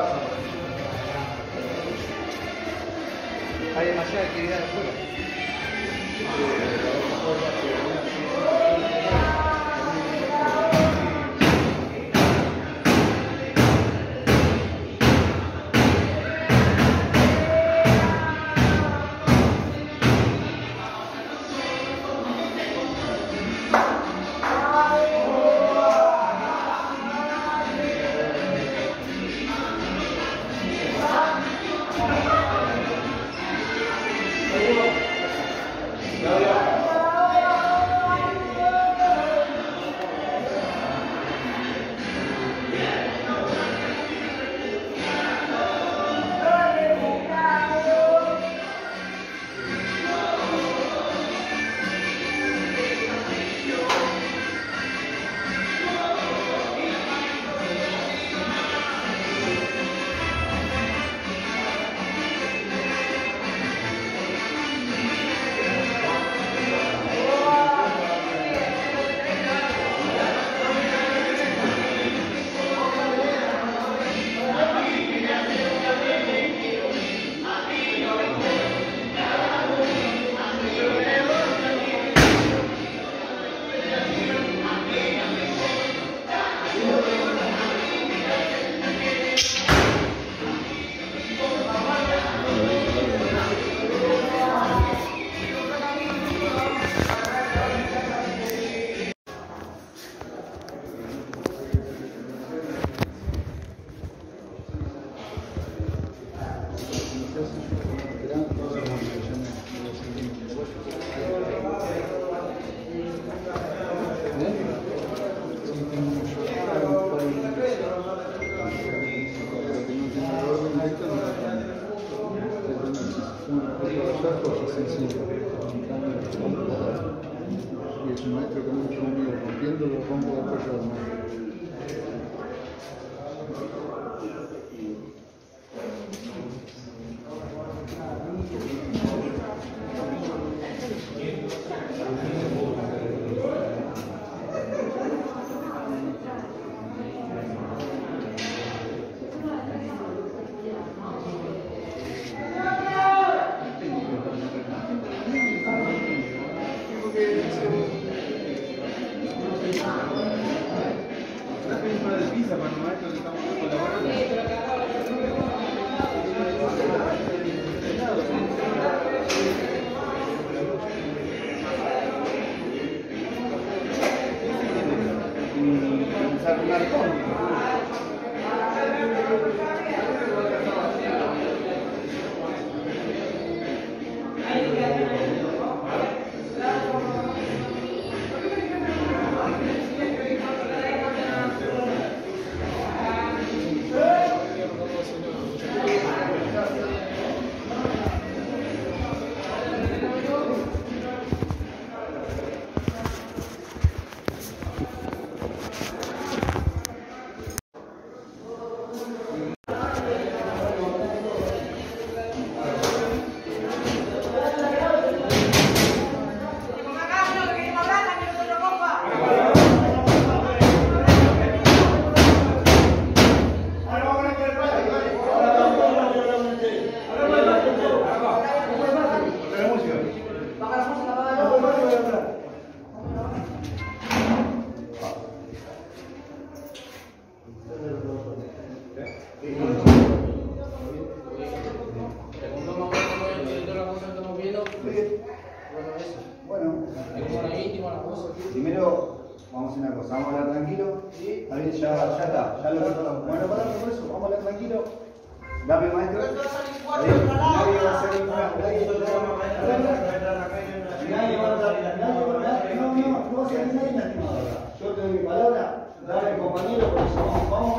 Pasa. Hay demasiada actividad afuera. Maestro ha venido rompiendo los rombos de apoyo armado. Primero vamos a hacer una cosa, vamos a hablar tranquilo. A ver, ya, ya está, ya lo Bueno, para por eso, vamos a hablar tranquilo. Dame maestro. Nadie nadie va a hacer ninguna. Nadie va a Nadie va a dar. Nadie No, no, no va a ser nadie lastimado. Yo te doy mi palabra. Dale compañero, por eso. Vamos,